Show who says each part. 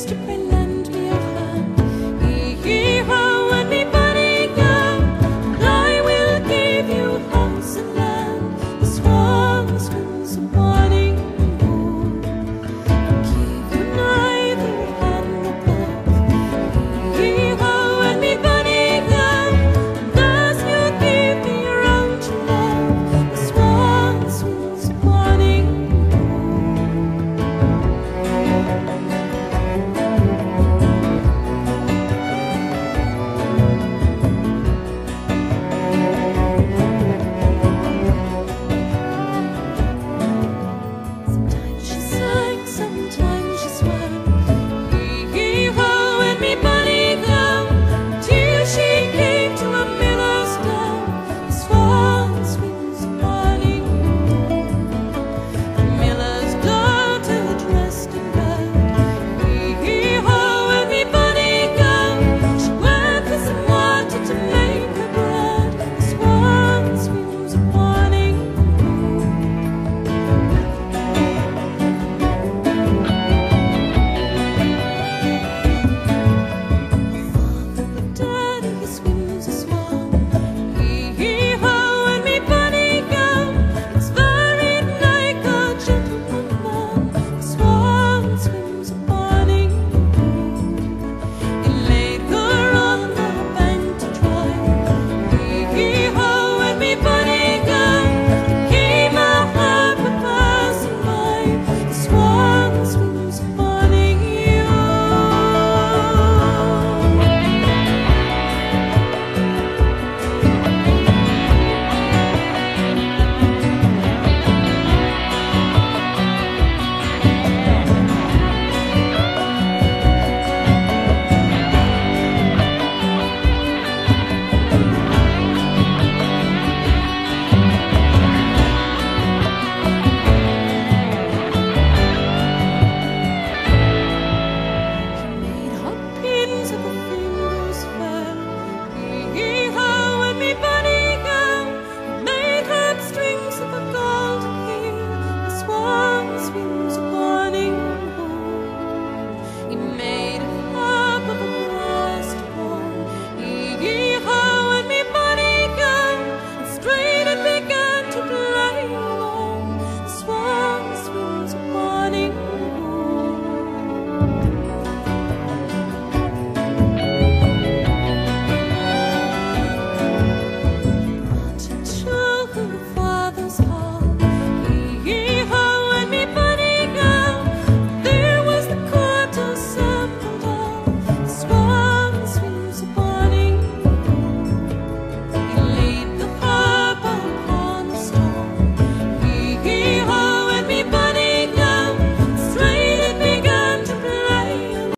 Speaker 1: Stupid.